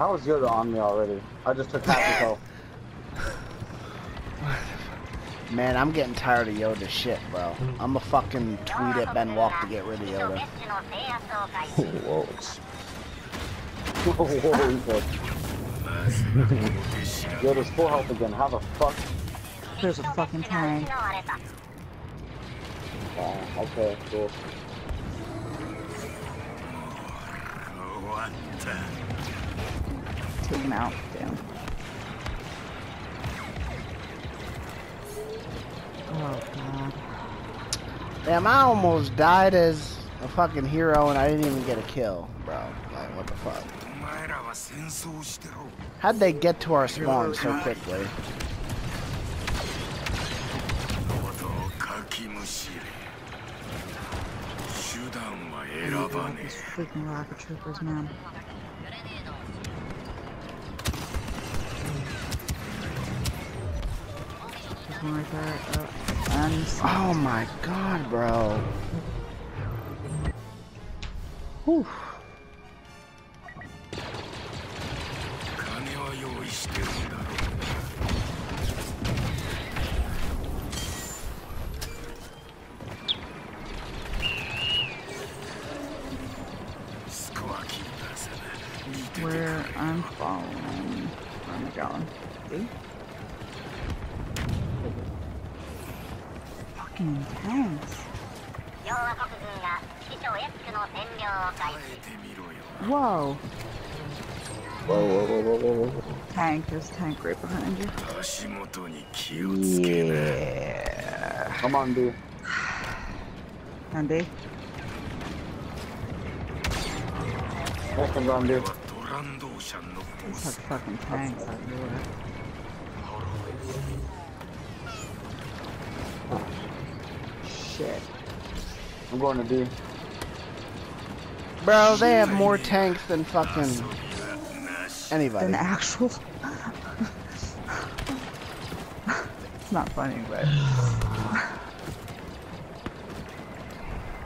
How is Yoda on me already? I just took half his health. Man, I'm getting tired of Yoda shit, bro. I'm a fucking tweet at Ben Walke to get rid of Yoda. Whoa. Whoa. Yoda's full health again. How the fuck? There's a fucking tank. Wow, okay, cool. Oh, Take him out. Damn. Oh god. Damn, I almost died as a fucking hero and I didn't even get a kill, bro. Like, what the fuck? How'd they get to our spawn so quickly? These freaking rocket troopers, man. Oh, Oh my god, bro. Whew. where I'm following. Where am I going? See? Fucking tanks. Whoa. Whoa, whoa, whoa, whoa, whoa, whoa. Tank. There's a tank right behind you. Yeah. Come on, dude. Andy. Second run, dude. These have fucking tanks everywhere. Shit. I'm going to D. Bro, they have more tanks than fucking anybody. An actual. it's not funny, but.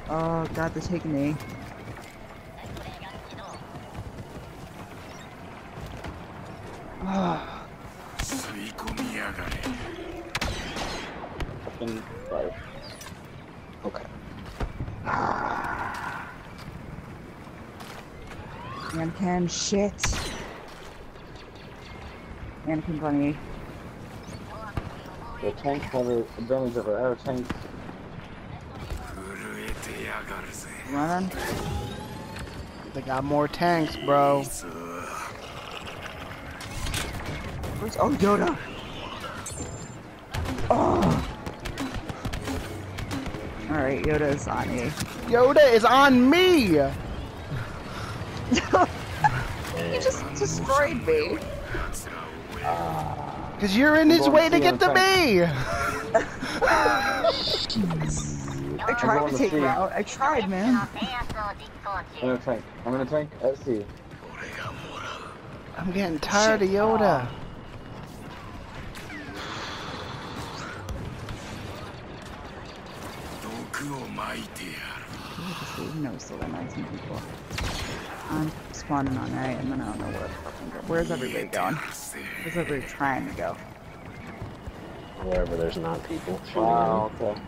Oh god, they're taking me. Anakin, shit. Anakin's on me. The tanks have the advantage over air tanks. Running. They got more tanks, bro. Where's oh Yoda? Oh. All right, Yoda's on me. Yoda is on me. You just destroyed me. Cause you're in his way to to get to see me. I tried to to take see. you out. I tried, man. I'm gonna tank. I'm gonna tank. Let's see. I'm getting tired of Yoda. You know, still got 19 people. I'm spawning on A, and then I don't know where the fucking go. Where's everybody going? Where's everybody trying to go? Wherever there's not people. Oh, wow, okay.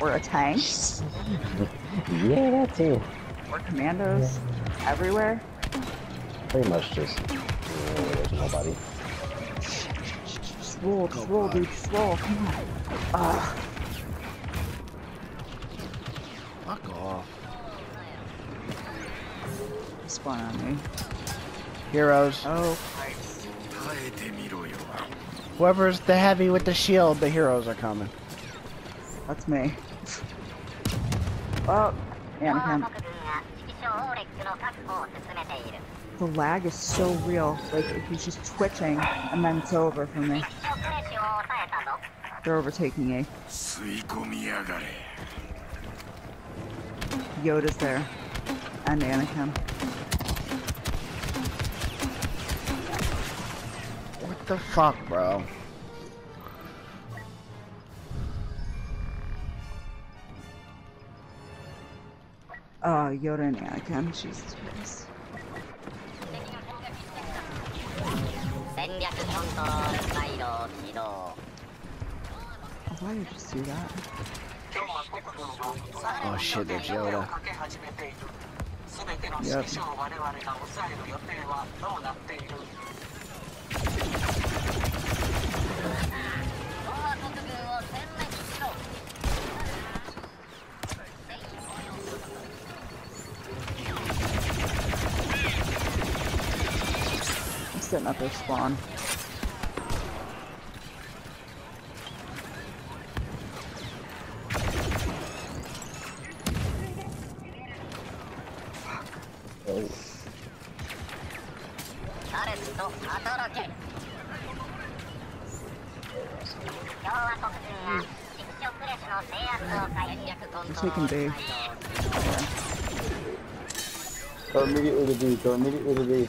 We're a tank. Yeah, that too. We're commandos. Everywhere. Pretty much just, you know, there's nobody. Just roll, just roll, dude. Just roll. Come on. Ugh. Fuck off. Spawn on me. Heroes. Oh, Whoever's the heavy with the shield, the heroes are coming. That's me. Oh, Anakin. The lag is so real. Like, he's just twitching, and then it's over for me. They're overtaking me. Yoda's there. And Anakin. the fuck, bro? Oh, Yorene, I can't. Jesus Christ. Why did you just do that? Oh shit, there's Yoda. Yep. sitting at their spawn. Oh. Taking day. Go immediately to B, go immediately to B.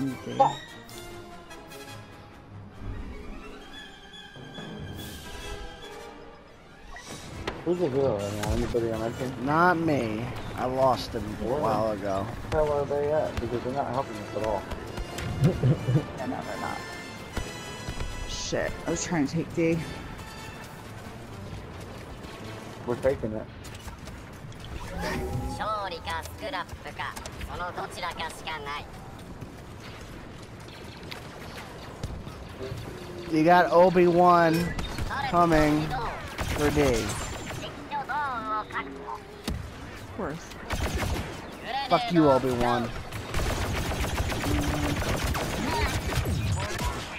I'm going. Who's the hero right now? Anybody on our team? Not me. I lost him a while ago. Where are they at? Because they're not helping us at all. Yeah, no, they're not. Shit, I was trying to take D. We're taking it. You got Obi-Wan coming for D. Of course. Fuck you, Obi-Wan.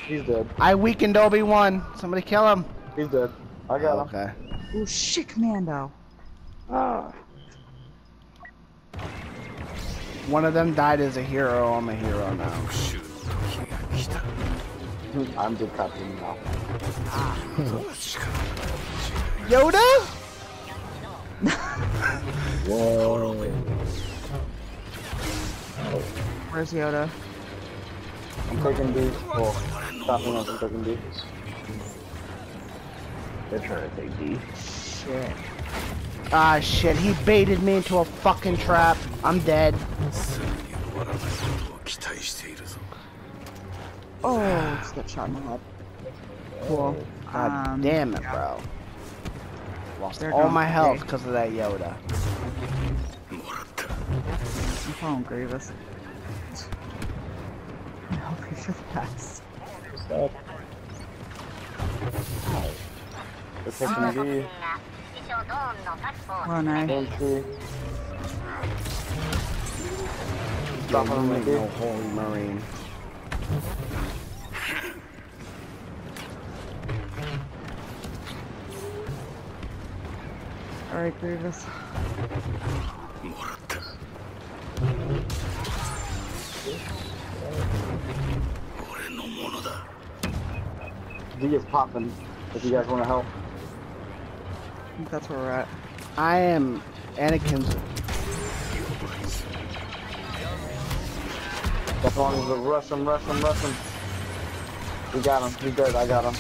He's dead. I weakened Obi-Wan. Somebody kill him. He's dead. I got oh, okay. him. Okay. Oh shit, Commando. Ah. One of them died as a hero. I'm a hero now. Shoot. I'm the captain now. Yoda? Whoa. Where's Yoda? I'm taking B. Well, stopping us. I'm taking B. They're trying to take D. Shit. Ah, shit. He baited me into a fucking trap. I'm dead. Oh, just got shot in the head. Cool. God um, damn it, yeah. bro. Lost all my health because of that Yoda. I'm calling Grievous. I'm hoping for the best. Stop. They're pushing B. Oh, nice. Stop on the Holy Marine. Alright, Grievous. D is popping if you guys want to help. I think that's where we're at. I am Anakin's. That's long as we rush him, rush him, rush him. We got him. We dead. I got him.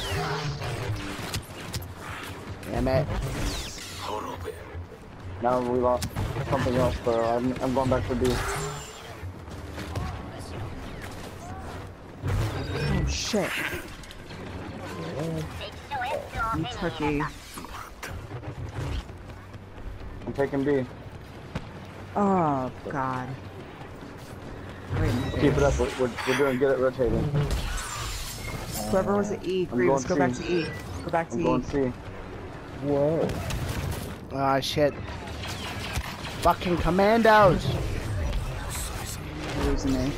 Damn it. Now we lost something else, so I'm, I'm going back for B. Oh shit. You turkey. I'm taking B. Oh god. Keep it up, we're, we're, we're doing good at rotating. Whoever was at E, Grievous, go C. back to E. Go back to I'm E. Going C. Whoa. Ah, shit. Fucking commandos. You're losing me.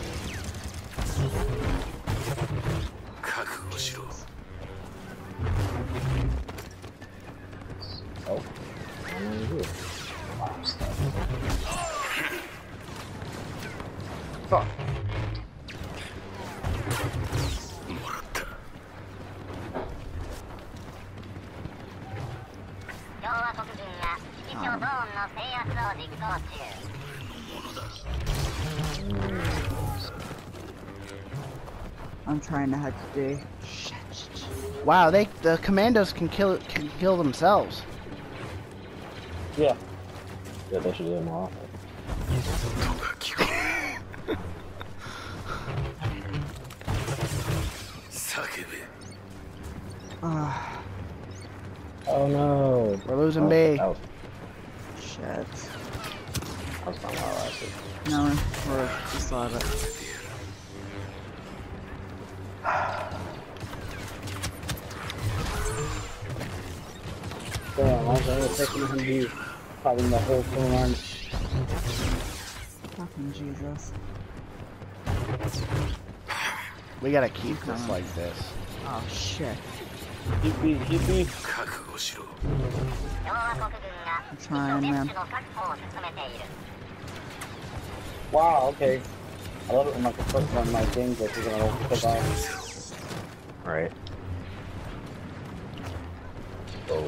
day. Shit. Wow, they the commandos can kill can kill themselves. Yeah. Yeah, they should do them all. Suck it. Oh no. We're losing oh, B. Shit. That was not well, actually. No, we're just out of it. Damn, I was expecting him to be the whole thing Fucking Jesus. We gotta keep this um, like this. Oh shit. Keep me, keep me. I'm trying, man. Wow, okay. I love it when like the first one, my things that you're gonna take off. Right. Oh.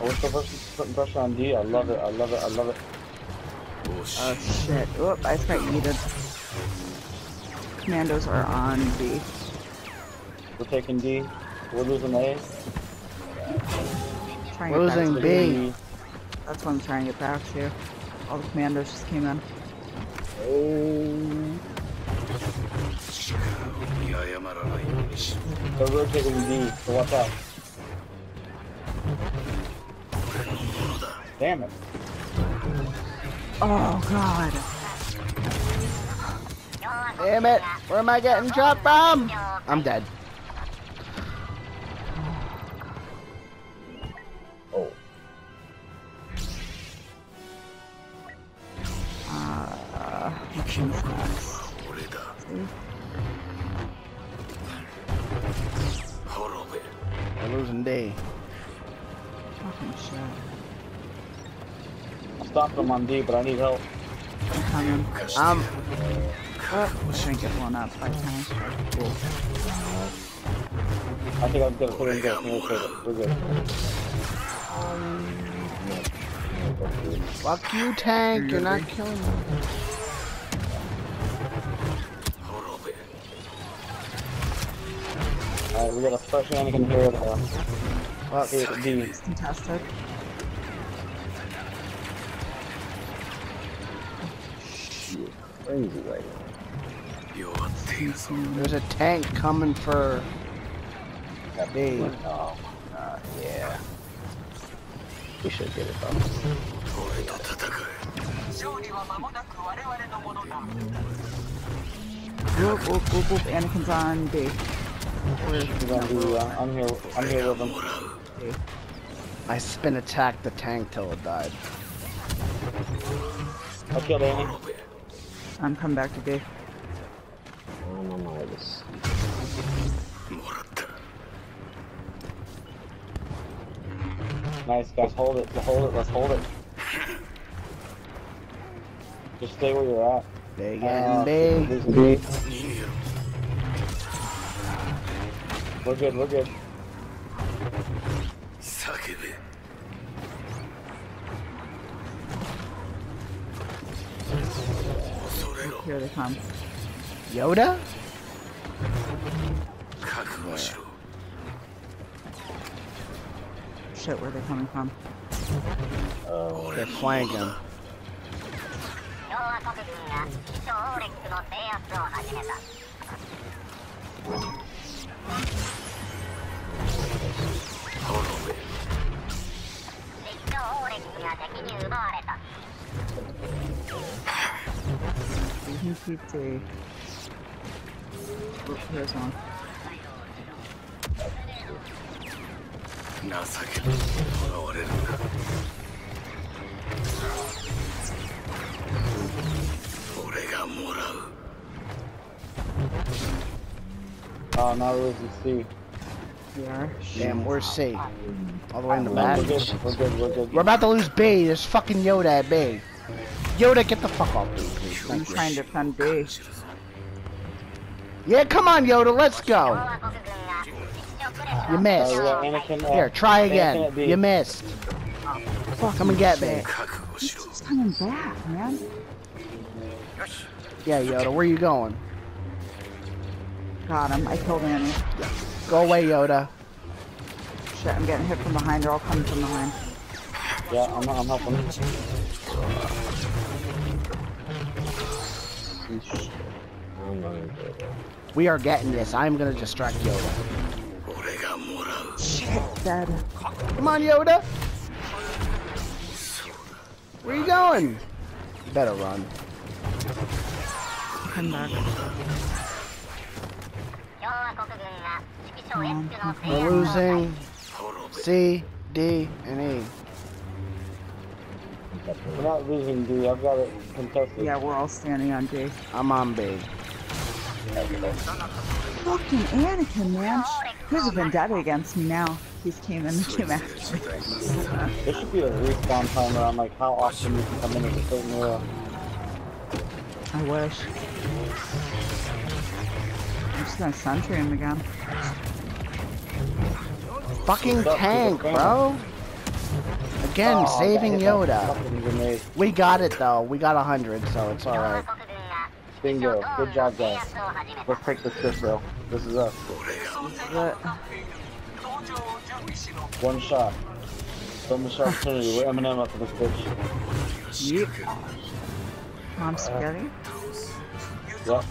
I wish the person putting pressure on D. I love it, I love it, I love it. Oh shit. Oop, I just got yeeted. Commandos are on B. We're taking D. We're losing A trying to get. B. That's what I'm trying to get back to. All the commanders just came in. Oh. They're rotating B. so what's up? Damn it. Oh god. Damn it! Where am I getting shot from? I'm dead. We're losing day. Stop them on D, but I need help. I'm. Um. Oh, we should get one up by time. Cool. I think I'm gonna put in this We're good. Um, Fuck you, tank. You're not killing me. we got a fresh Anakin hero. Well, so it's fantastic. Shit, crazy right There's a tank coming for. Me. Oh, uh, yeah. We should get it though. Whoop, whoop, whoop, whoop, Anakin's on B. He's on the, uh, I'm here. I'm here with him. I spin attacked the tank till it died. I killed Annie. I'm coming back to Dave. Nice, guys, hold it, hold it, let's hold it. Just stay where you're at. Big and uh, big. We're good, we're good. Suck it. Here they come. Yoda? Shit, where are they coming from? Oh, they're flying them. 敵に奪われた You keep D. Oop, here's one. 情けにとらわれるな俺がもらう Oh, now we're losing Yeah. Damn, we're safe. All the way in the back. We're good, we're good, we're good. We're about to lose B. There's fucking Yoda at B. Yoda, get the fuck off B. I'm trying to defend B. Yeah, come on, Yoda, let's go. You missed. Oh, uh, Here, try again. You missed. Fuck, come and get me. He's coming back, man. Yeah, Yoda, where are you going? Got him. I killed him. Go away, Yoda. Shit, I'm getting hit from behind. They're all coming from behind. Yeah, I'm, I'm helping. We are getting this. I'm gonna distract Yoda. Shit, Dad. Come on, Yoda! Where you going? Better run. Come back. We're losing C, D, and E. We're not losing D. I've got it contested. Yeah, we're all standing on D. I'm on B. Fucking Anakin, man. He's a vendetta against me now. He's came in the came after me. there should be a respawn timer on like how often you can come in at a certain era. I wish. I'm just gonna sentry him again. Fucking tank, bro. Again, oh, saving Yoda. We got it though. We got a hundred, so it's all right. Bingo. Good job, guys. Let's take this trip, bro. This is us. One shot. From the opportunity. We're Eminem up in this bitch. Yep. I'm scary. Yep.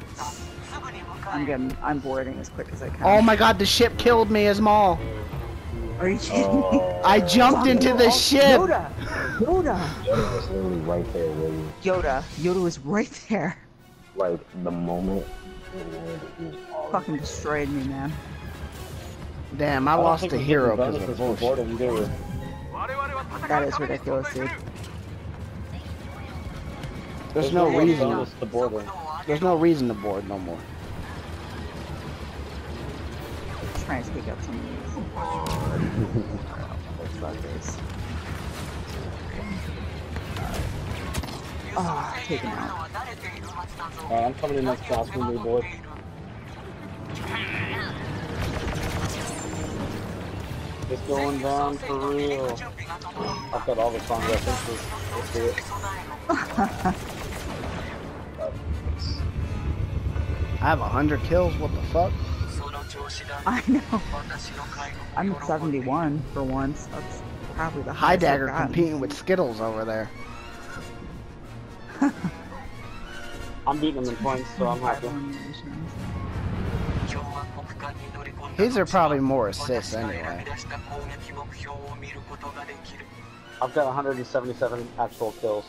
I'm getting. I'm boarding as quick as I can. Oh my god, the ship killed me as Maul. Are you kidding me? Oh. I jumped into the ship. Yoda. Yoda. Yoda was literally right there waiting. Yoda. Yoda was right there. Like the moment he landed, he Fucking destroyed me, man. Damn, I don't lost a hero because of benefits for bullshit. boarding. That is ridiculous, dude. There's no more reason. bonus to boarding. There's no reason to board no more. Trying to oh, take out some of these. Those buggers. Oh, taken out. Alright, I'm coming in next class when we board. It's going down for real. I've got all the song references. Let's do it. I have a 100 kills. What the fuck? I know. I'm at 71 for once. That's probably the Hydagger competing with Skittles over there. I'm beating them in points, so I'm happy. His are probably more assists anyway. I've got 177 actual kills.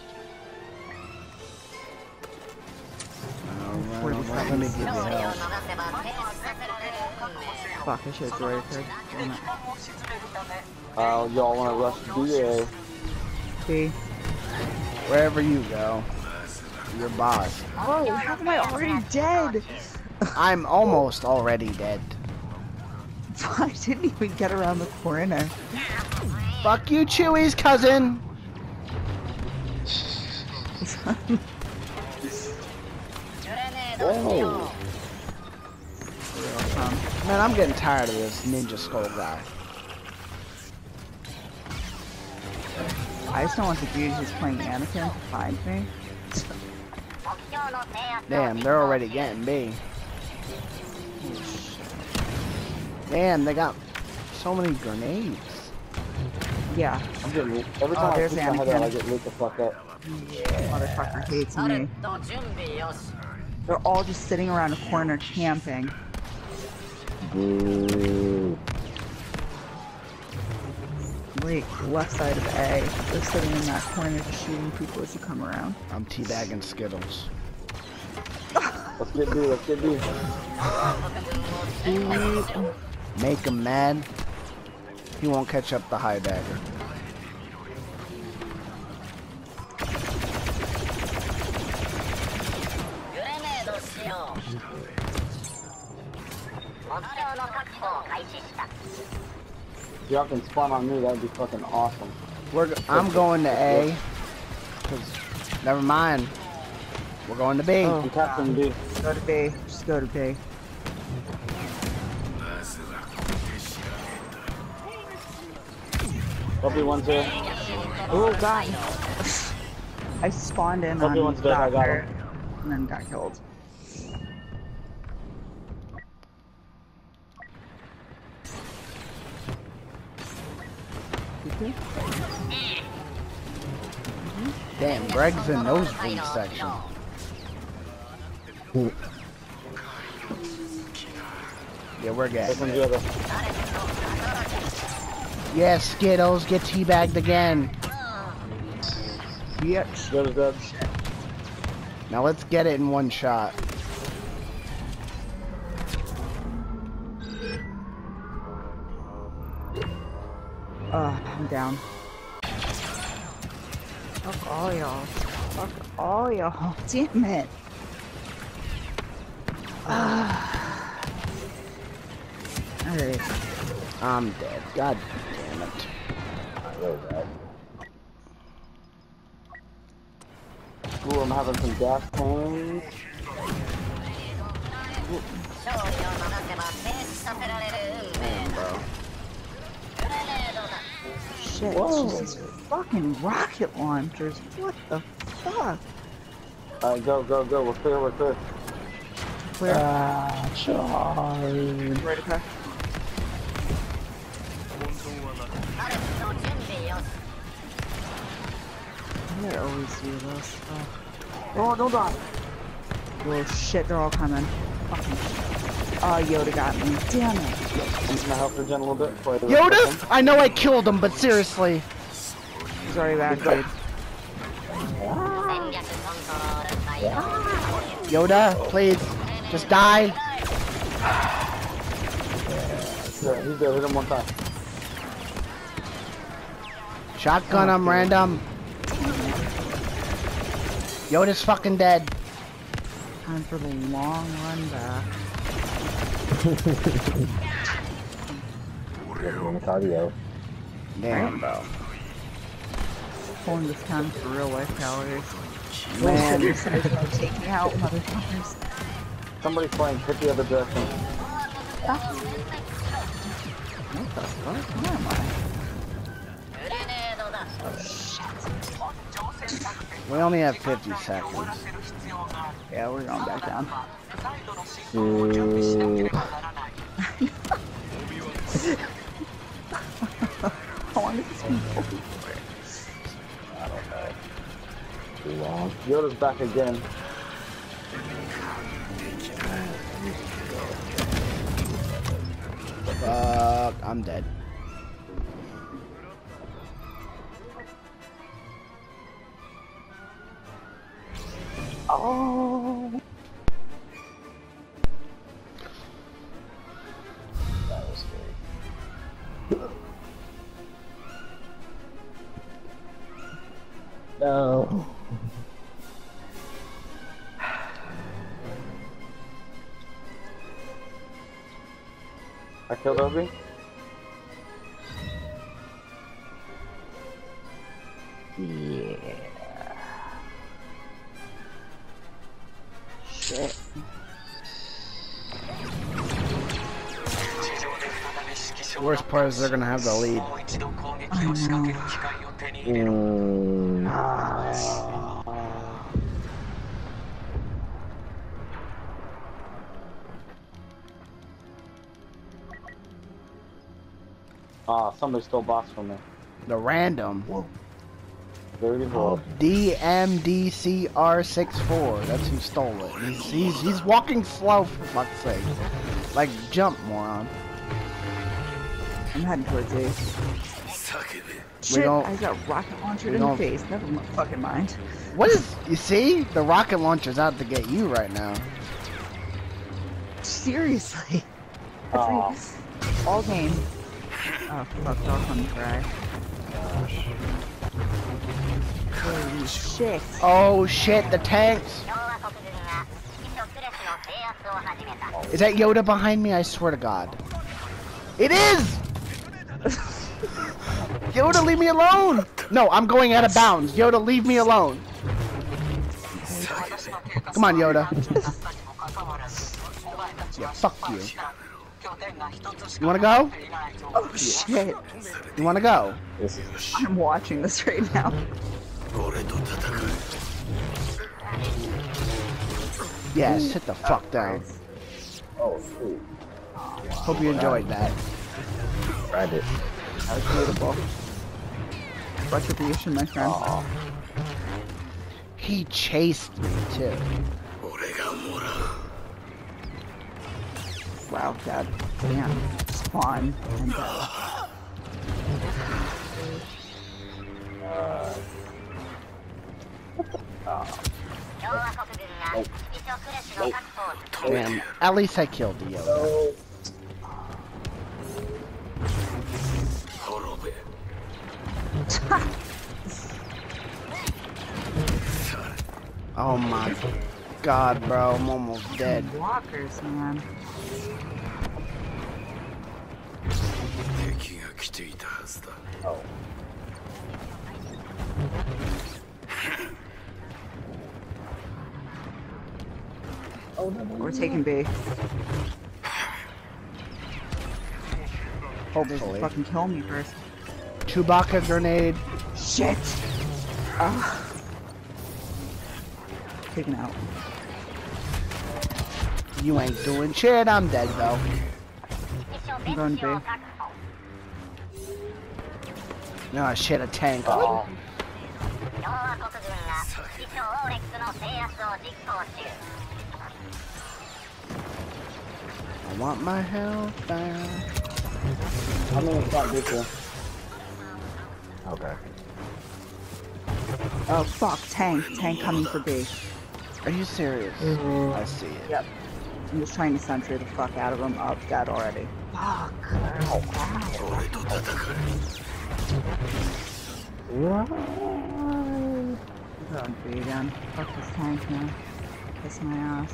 Let me you hell. Fuck, I should have right here. Uh, y'all wanna rush to DA. Okay. Wherever you go. Your boss. Oh, how am I already dead? I'm almost already dead. I didn't even get around the corner. Fuck you, Chewie's cousin! Man, I'm getting tired of this ninja skull guy. I just don't want the dude who's playing Anakin to find me. Damn, they're already getting me. Damn, they got so many grenades. Yeah. I'm getting every oh, time oh, I there's Anakin. Heather, I get lit the fuck up. Yeah. Motherfucker hates me. They're all just sitting around a corner camping. Boo. Like, left side of A. They're sitting in that corner just shooting people as you come around. I'm teabagging Skittles. let's get B, let's get B. Make him mad. He won't catch up the Hydagger. Y'all can spawn on me, that would be fucking awesome. We're, I'm going to A. Cause, never mind. We're going to B. Oh, I'm captain B. Just go to B. Just go to B. Probably one two. Oh god. I spawned in Probably on one's dead, I got him. and then got killed. Damn, Greg's in nosebleed section. Yeah, we're This one's getting it. the other. Yeah, Skittles, get teabagged again. Bitch. The other's dead. Now let's get it in one shot. Oh, I'm down. Fuck all y'all. Fuck all y'all. Damn it. Ah. Alright. I'm dead. God damn it. Ooh, I'm having some gas pains. 勝 shit. Whoa. It's just fucking rocket launchers. What the fuck? Alright, go, go, go. We're clear, we're clear. Clear. Ah, charge. Right attack. They always do this. Oh, don't die. Oh shit, they're all coming. Fucking Oh, Yoda got me. Damn it. he's gonna help Regen a little bit. Yoda? I know I killed him, but seriously. He's already back, dude. Yoda, please. Just die. Yeah, he's there. Hit him one time. Shotgun him, random. Yoda's fucking dead. Time for the long run back. Damn. Audio. Rambo. Pulling this time for real life powers. Man, this guy's gonna take me out, motherfuckers. Somebody's flying, hit the other direction. What the fuck? Where am I? Oh, shit. We only have 50 seconds. Yeah, we're going back down. Ooh. How long is this been going? Too long. Yoda's back again. Fuck, I'm dead. Oh. That was. No. I killed Obi. Part they're gonna have the lead. I know. Mm. Ah, somebody stole box from me. The random. Whoa. good. DMDCR64. That's who stole it. He's, he's, he's walking slow, for fuck's sake. Like, jump, moron. I'm heading towards A. Suck it. Shit, I got rocket launcher in the face. Never fucking mind. What is? You see, the rocket launcher's out to get you right now. Seriously. All game. Oh fuck, dog on the cry. Holy shit. Oh shit, the tanks! Is that Yoda behind me? I swear to god. It is! Yoda, leave me alone! No, I'm going out of bounds. Yoda, leave me alone. Come on, Yoda. yeah, fuck you. You wanna go? Oh shit. You wanna go? I'm watching this right now. Yeah, sit the fuck down. Oh. Hope you enjoyed that. Tried it. That was beautiful retribution, my friend. Aww. He chased me, too. Wow, god damn. Spawn and death. Oh. Damn, at least I killed the Yoda oh my god, bro. I'm almost dead. Walkers, man. Oh. We're taking B. Hope fucking kill me first. Chewbacca grenade. Shit! Ugh. Taken out. You ain't doing shit, I'm dead though. I'm going B. No oh, shit, a tank. Oh. I want my health back. I'm gonna stop this one. Okay. Oh fuck, tank. Tank coming for B. Are you serious? Mm -hmm. I see it. Yep. I'm just trying to sentry the fuck out of him. Up oh, dead already. Fuck. Ow, ow. What? B again. Fuck this tank man. Kiss my ass.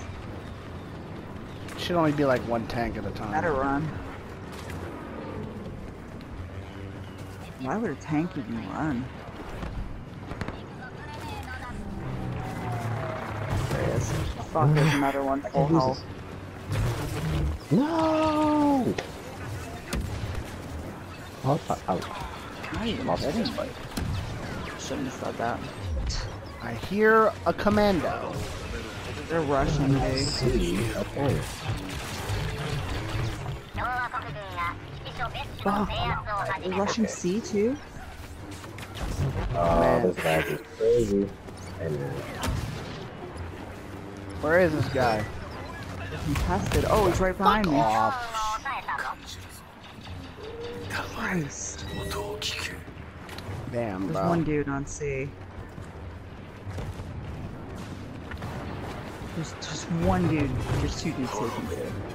Should only be like one tank at a time. Better run. Why would a tank even run? There he is. Fuck, there's another one full health. No. Oh, I, I, even lost this fight. Shouldn't have said that. I hear a commando. They're rushing me. See, okay. Wow. Russian okay. sea too? Oh, Man. this guy is crazy. Where is this guy? Contested. Oh, he's right behind me. Off. Christ. Damn, There's one dude on C. There's just one dude. There's two dudes taking C.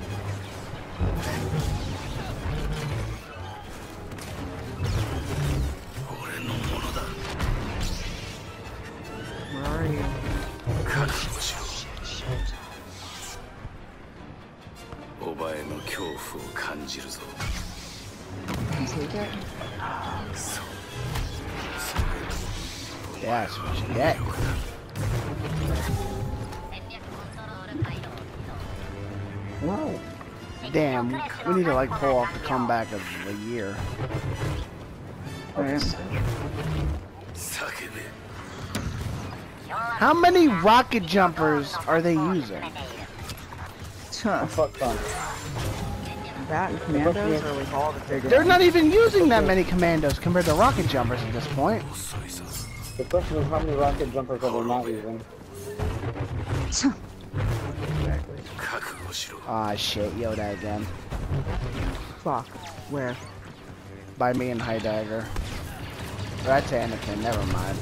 We need to like pull off the comeback of the year. Oh, Man. How many rocket jumpers are they using? Fuck fun. That and commandos are like all the bigger. They're not even using that many commandos compared to rocket jumpers at this point. The question is how many rocket jumpers are they not using? Ah, oh, shit, Yoda again. Fuck. Where? By me and Hydagger. That's Anakin, never mind.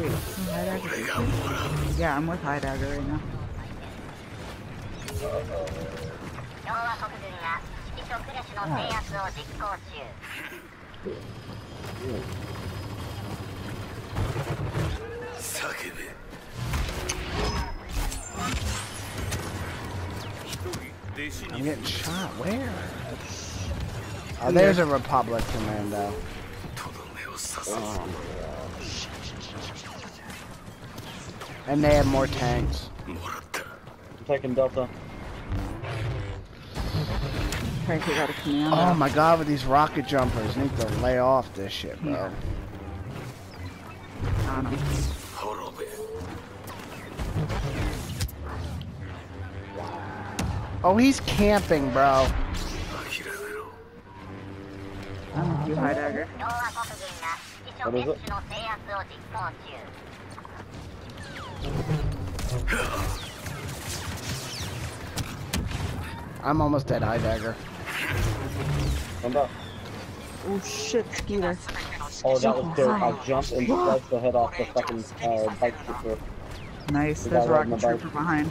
Wait, yeah, I'm with Hydagger right now. Suck it. I'm getting shot. Where? Oh, there's a Republic commando. Um, and they have more tanks. I'm taking Delta. Oh my god, with these rocket jumpers, need to lay off this shit, bro. Yeah. Oh, he's camping, bro. You dagger. What is it? I'm almost dead, Hydagger. Come up. Oh shit, Skeeter. Oh, that was good. I jumped and sliced the head off the fucking uh, bike trooper. Nice, the there's a rocket trooper behind.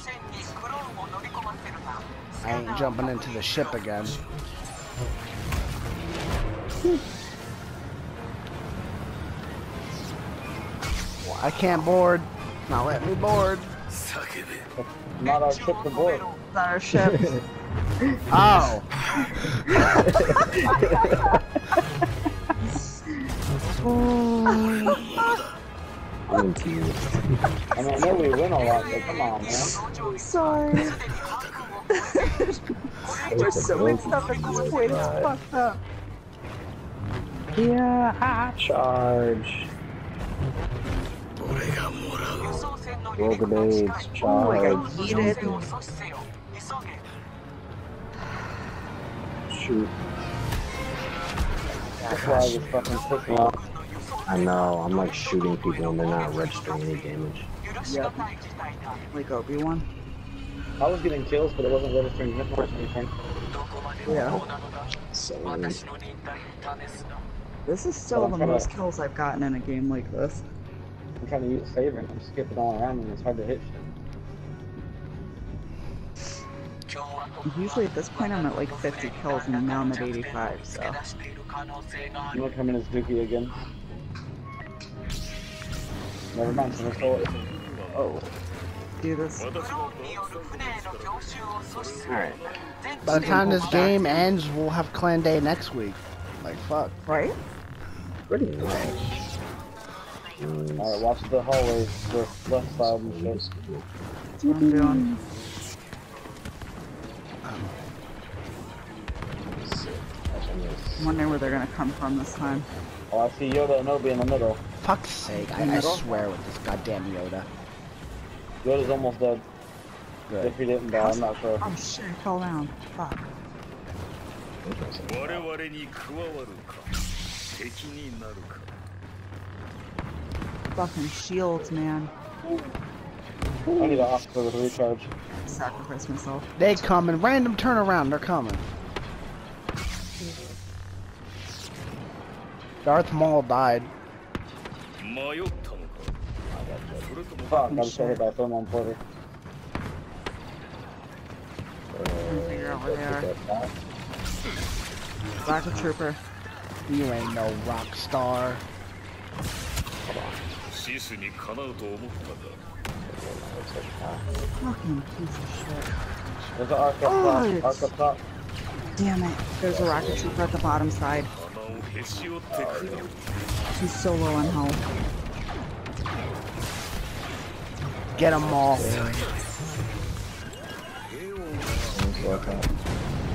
I ain't jumping into the ship again. I can't board. Not letting me board. Suck it. Not our ship to board. Not our ship. Oh. I'm confused. I mean, I know we win a lot, but come on, man. Sorry. There's so much stuff this it's fucked up. Yeah, I charge. Roll grenades, charge. Oh my god, it. Shoot. I fucking picking up. I know, I'm like shooting people and they're not registering any damage. Yep. Like Obi-Wan. I was getting kills, but it wasn't registering hit marks or anything. Yeah. So, this is still the most to, kills I've gotten in a game like this. I'm trying to use saving. I'm skipping all around and it's hard to hit shit. Usually at this point I'm at like 50 kills and now I'm at 85, so... I'm gonna come in as Dooku again. Never mind, so Oh do this. Alright. By the time this game ends, we'll have Clan Day next week. Like, fuck. Right? Pretty much. Alright, watch the hallway. The left side of the ship. I'm. I'm wondering where they're gonna come from this time. Oh, I see Yoda and Obi in the middle. Fuck's sake, I, I swear with this goddamn Yoda. Good is almost dead. If he didn't die, I'm not sure. I'm I fell down. Fuck. Fucking shields, man. I need to ask for the recharge. Sacrifice myself. They coming. Random turnaround. They're coming. Darth Maul died. Fuck, I'm sorry, hit by someone, Porter. figure out where they eh, are. a Trooper. You ain't no rock star. Fucking piece of shit. There's an arc up oh, top. Arc up top. Damn it. There's a rocket trooper at the bottom side. He's so low on health. Get them all.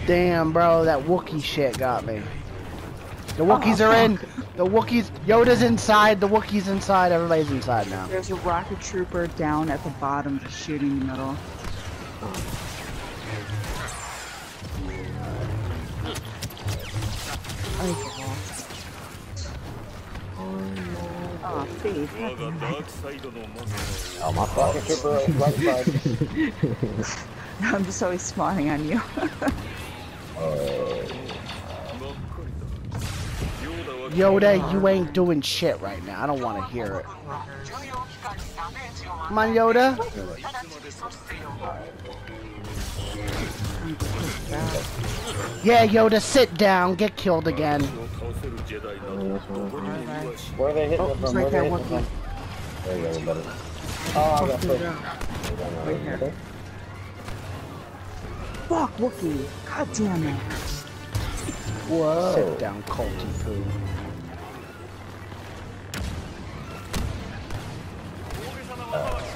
Damn, bro, that Wookiee shit got me. The oh, Wookiees are in. The Wookiees. Yoda's inside. The Wookiees inside. Everybody's inside now. There's a rocket trooper down at the bottom just shooting the middle. Oh, Oh, my. I'm just always spawning on you. Yoda, you ain't doing shit right now. I don't want to hear it. Come on, Yoda. Yeah, Yoda, sit down. Get killed again. Where are they hitting oh, from? Right there, one from? There you go, better. Oh, I got hit. Right here. Fuck, Wookiee. God damn it. Whoa. Sit down, culty poo. Uh.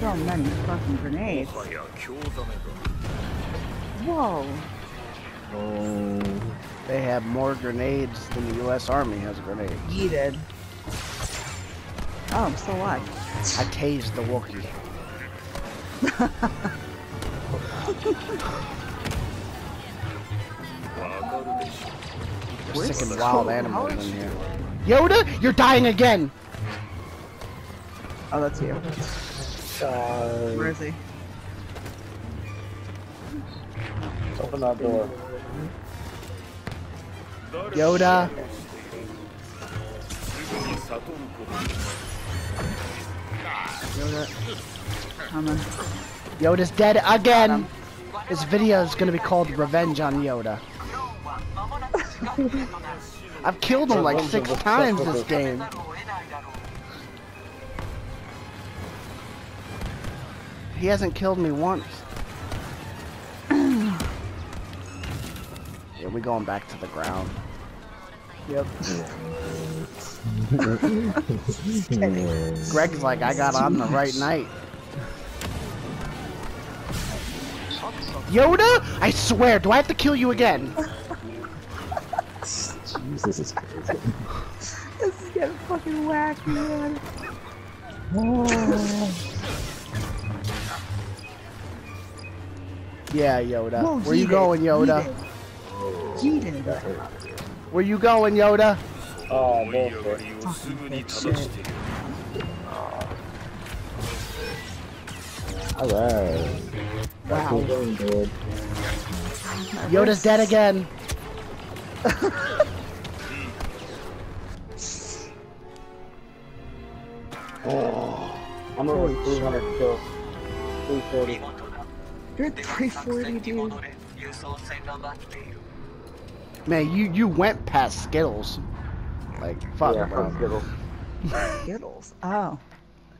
so many fucking grenades. Whoa. Oh, they have more grenades than the U.S. Army has grenades. He did. Oh, I'm still alive. I tased the Wookiee. There's sick and wild animals in here. Yoda, you're dying again! Oh, that's you. Where is he? Open that door. Yoda. Yoda. Coming. Yoda's dead again. This video is gonna be called Revenge on Yoda. I've killed him like six times this game. He hasn't killed me once. yeah, we going back to the ground. Yep. Greg's like, I got on the right night. Yoda? I swear, do I have to kill you again? Jeez, this is crazy. This is getting fucking wacky, man. Yeah, Yoda. Whoa, Where you going, Yoda? Yeeted. Where you going, Yoda? Oh, man. Alright. Wow. Dude. Yoda's dead again. oh, I'm over 300 kills. 340. You're 340, dude. Man, you you went past Skittles. Like fuck, yeah, bro. Skittles. Skittles. Oh.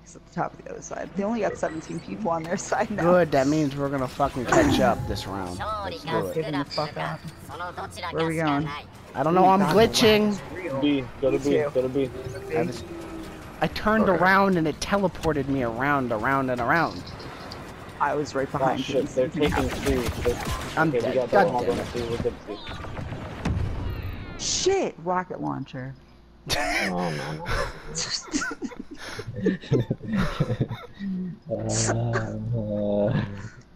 He's at the top of the other side. They only got 17 people on their side now. Good, that means we're gonna fucking catch up this round. Let's do it. The fuck. Where are we going? I don't know, I'm glitching. B, go to B, go to B. I, I turned okay. around and it teleported me around, around, and around. I was right behind oh, him. They're taking two. I'm okay, dead. God damn. Shit! Rocket launcher. oh,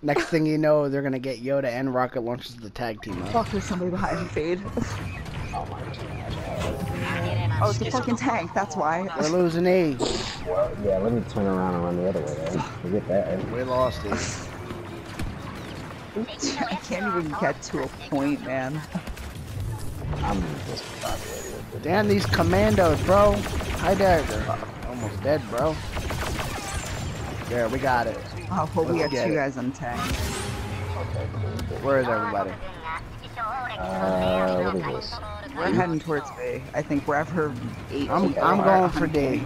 Next thing you know, they're gonna get Yoda and rocket launchers to the tag team. Fuck! There's somebody behind me, Fade. oh my god. Oh, it's a fucking tank, that's why. We're losing E. well, yeah, let me turn around and run the other way then. Forget that. We lost E. I can't even get to a point, man. I'm just probably Damn these commandos, bro. Hi there. They're almost dead, bro. There, we got it. Oh, but we got two it. guys on tank. Where is everybody? Uh, what is this? We're heading towards Bay. I think wherever eight I'm people I'm going for D.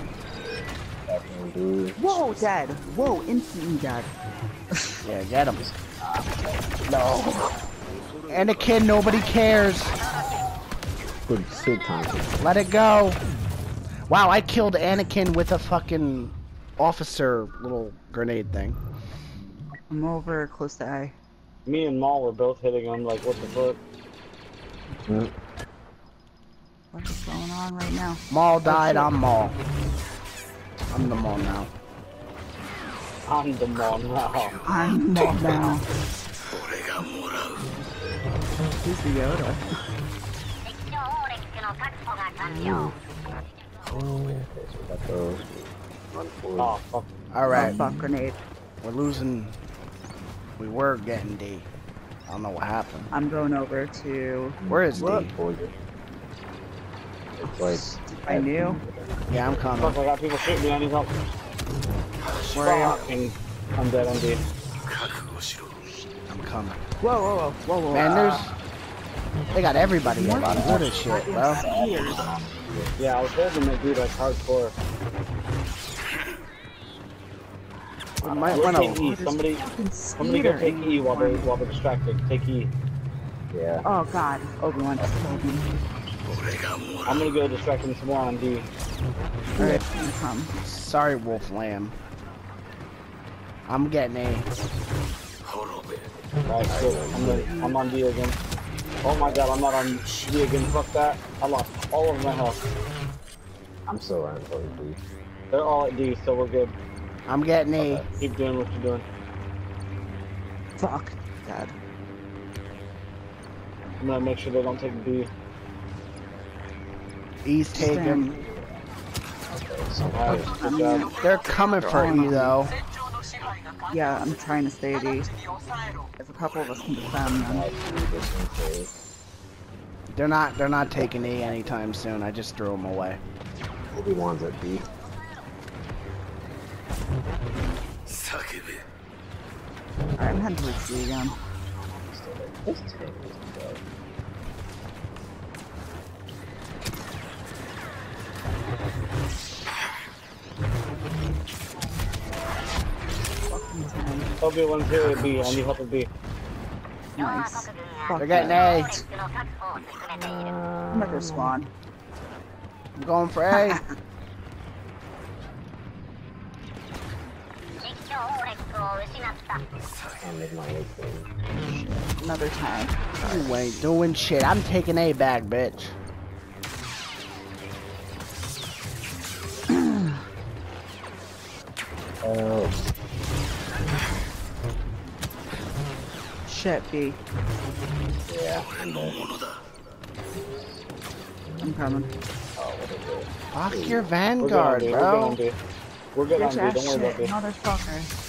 Fucking dude. Whoa, dead. Whoa, instantly dead. Yeah, get him. No. Anakin, nobody cares. Good suit time. Let it go. Wow, I killed Anakin with a fucking officer little grenade thing. I'm over close to A. Me and Maul were both hitting him. Like, what the fuck? Hmm. What is going on right now? Maul died, I'm Maul. I'm the Maul now. I'm the Maul now. I'm Maul now. He's the Yoda. Oh. Alright. Fuck grenade. We're losing. We were getting D. I don't know what happened. I'm going over to... Where is what? D? Like... I knew. Yeah, I'm coming. Fuck, I got people shooting me. I need help. Where are you? I'm dead, I'm dead. I'm coming. Whoa, whoa, whoa, whoa, whoa. Man, there's... They got everybody in bottom order shit, bro. Yeah, I was holding that dude like hardcore. I might want to. Somebody, somebody go take E while they're while they're distracted. Take E. Yeah. Oh God, Obi-Wan, I'm gonna go distract him some more on D. Alright, I'm sorry, Wolf Lamb. I'm getting A. Hold on. Alright, so I'm, I'm on D again. Oh my god, I'm not on D again. Fuck that. I lost all of my health. I'm still on D. They're all at D, so we're good. I'm getting A. Keep doing what you're doing. Fuck. God. I'm gonna make sure they don't take B. He's taking. They're coming for E though. Yeah, I'm trying to stay at E. There's a couple of us can defend them. They're not they're not taking E anytime soon. I just threw them away. Obi Wan's at B. Suck it. Alright, I'm heading to B again. probably one here at B, on the top of B. Nice. Fuck They're getting A. I'm not gonna spawn. I'm going for A. Another time. You ain't doing shit. I'm taking A back, bitch. oh. shit, B. Yeah. I'm coming. Oh, Fuck your vanguard, We're bro. We're, We're good Don't worry about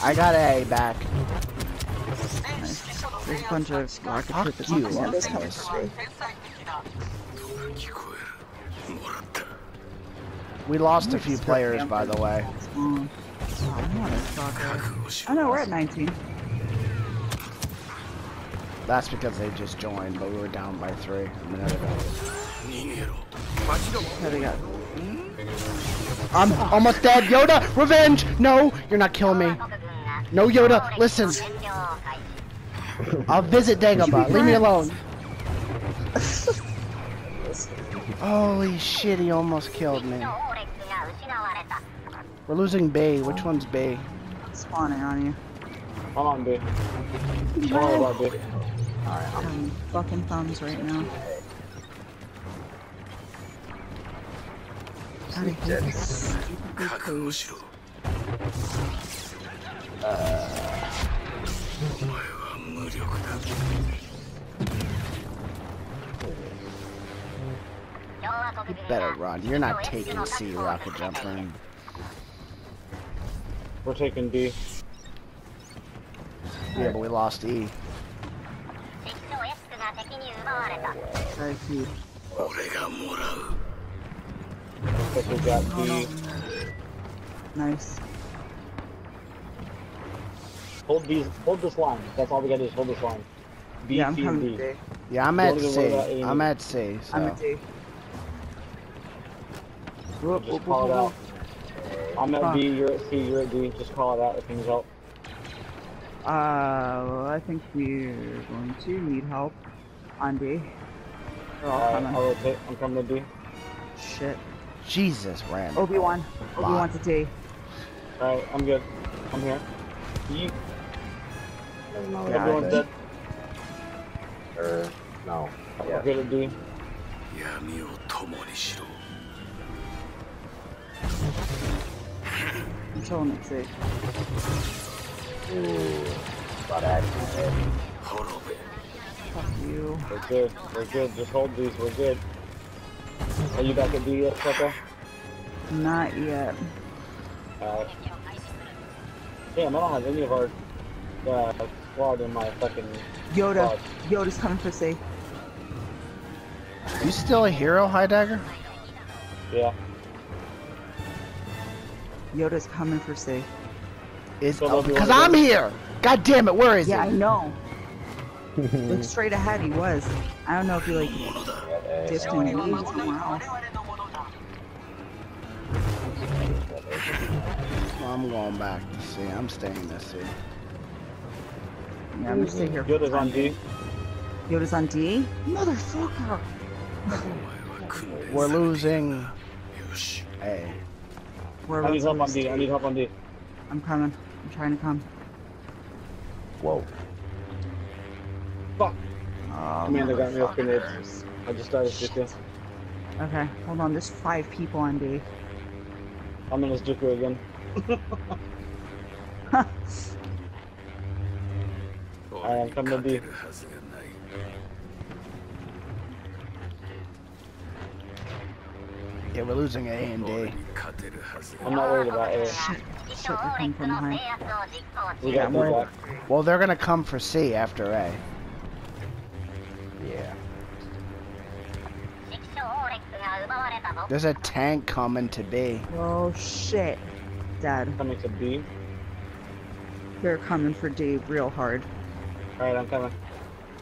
I got A back. Nice. There's a bunch of rocket. You this kind of shit. We lost a few players, by the way. Mm. Oh, I know we're at 19. That's because they just joined, but we were down by three a minute ago. I'm almost dead. Yoda, revenge! No, you're not killing me. No, Yoda, listen. I'll visit Dagobah. Leave me alone. Holy shit, he almost killed me. We're losing Bay. Which one's Bay? Spawning on you. I'm on Bay. I'm about Bay. Um, fucking thumbs right now. You better run. You're not taking C rocket jumper. We're taking D. Yeah, but we lost E. I see. Purple got B. Oh, no. Nice. Hold these. Hold this line. That's all we gotta do. Is hold this line. B, yeah, I'm C, coming B. Yeah, I'm at C. I'm at C. So. I'm at C. Whoop, just call whoop, it out. I'm at B, you're at C, you're at D. Just call it out if things help. Uh, well, I think we're going to need help on B. They're all uh, coming. I'll rotate. I'm coming to D. Shit. Jesus, Rand. Obi-Wan. Obi-Wan to D. Alright, I'm good. I'm here. You... Everyone's dead. Er, no. Yeah. Okay to D. I'm telling at C. Ooh, bad action, man. Hold on, Fuck you. We're good. We're good. Just hold these. We're good. Are you back at D yet, Peppa? Not yet. Alright. Damn, I don't have any of our uh, squad in my fucking Yoda. squad. Yoda's coming for C. You still a hero, Hydagger? Yeah. Yoda's coming for C. Is So oh, what do you because I'm here. God damn it, where is he? Yeah, I know. Look straight ahead, he was. I don't know if he like dipped in the somewhere else. I'm going back to see. I'm staying to see. Yeah, I'm gonna stay here. Yoda's on D. Yoda's on D? Motherfucker! We're losing. Hey. We're I need help on D. I need help on D. I'm coming. I'm trying to come. Whoa. Fuck! Oh, Commander got me grenade. I just died as Dooku. Okay, hold on. There's five people on B. I'm in as Dooku again. I am coming to B. Yeah, we're losing A and D. I'm not worried about A. Shit they're coming from behind. We got more. Well, they're gonna come for C after A. There's a tank coming to B. Oh shit, Dad. Coming to B. They're coming for D real hard. Alright, I'm coming.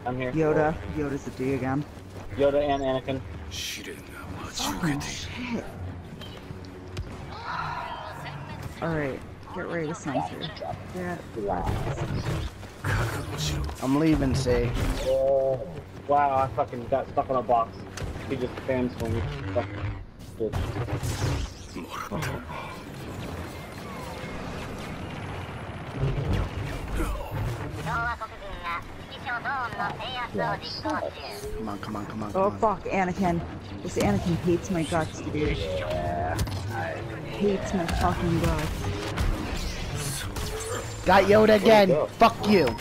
I'm here. Yoda. Yoda's a D again. Yoda and Anakin. Oh, shit. Alright, get ready to send through. Yeah. I'm leaving, say. Oh, wow, I fucking got stuck on a box. He just spams for me. Fuck. Oh. Come on, come on, come on, Oh fuck, Anakin. This Anakin hates my guts, dude. Yeah. Hates my fucking guts. Got Yoda again. Fuck you.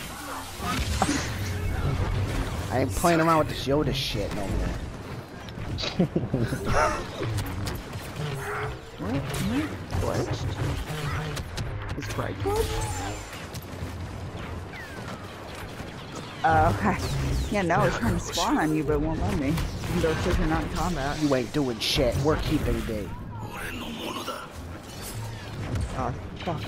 I ain't playing around with this Yoda shit no more what? You glitched? Okay. Yeah, no, it's trying to spawn on you, but it won't let me. Though it says you're not in combat. You ain't doing shit. We're keeping D. Oh, fuck.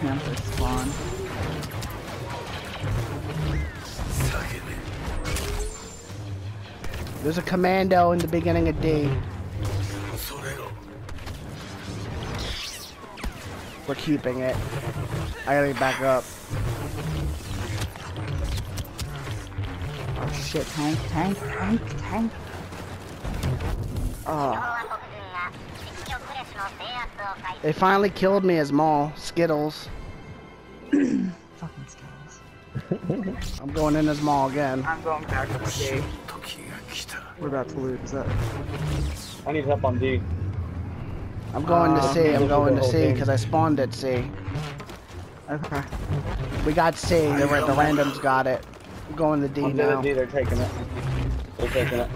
panther spawn. There's a commando in the beginning of D. We're keeping it. I gotta get back up. Oh shit, tank, tank, tank, tank. Oh. They finally killed me as Maul. Skittles. Fucking Skittles. I'm going in as Maul again. I'm going back to the D. We're about to lose. Is that... I need help on D. I'm going uh, to C. I'm going to C because I spawned at C. Okay. We got C. The, the randoms got it. I'm going to D I'm now. D, they're taking it. They're taking it.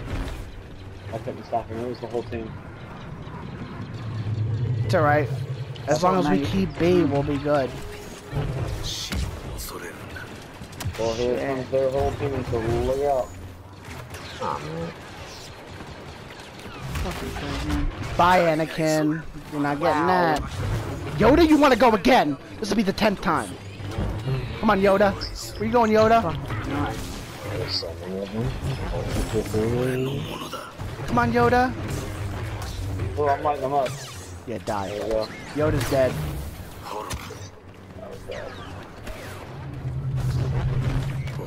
I couldn't stop him. It was the whole team. It's alright. As long as we keep B, we'll be good. Well, here yeah. comes their whole team, so look out. Bye, Anakin. You're not getting wow. that. Yoda, you want to go again? This will be the tenth time. Come on, Yoda. Where you going, Yoda? Come on, Yoda. Well, I'm lighting them up. Yeah, die. Yoda's dead.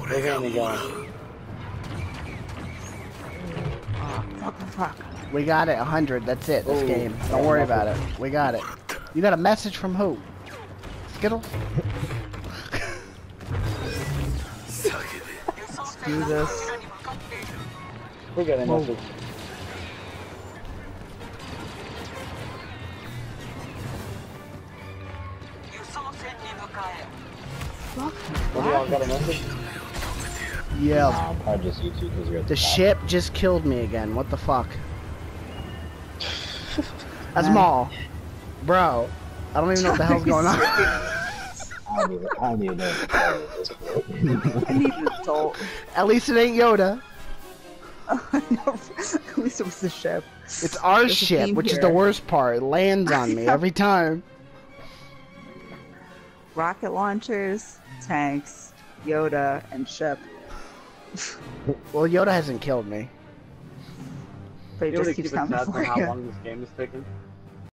Where's Andy going? Oh, fuck, fuck. We got it, 100. That's it, this Ooh, game. Don't worry about it. We got it. You got a message from who? Skittles? Suck it. We got a message. What, y'all got? Yeah. Probably just you two because you're at The the top. ship just killed me again. What the fuck? That's Maul. Bro. I don't even know what the hell's going on. I don't even, I don't know what to tell you at. I need an adult. At least it ain't Yoda. At least it was the ship. It's our There's ship, which is the worst part. It lands on me every time. Rocket launchers, tanks, Yoda, and Shep. Well, Yoda hasn't killed me. But he You just keeps keep it coming for on how long this game is taking?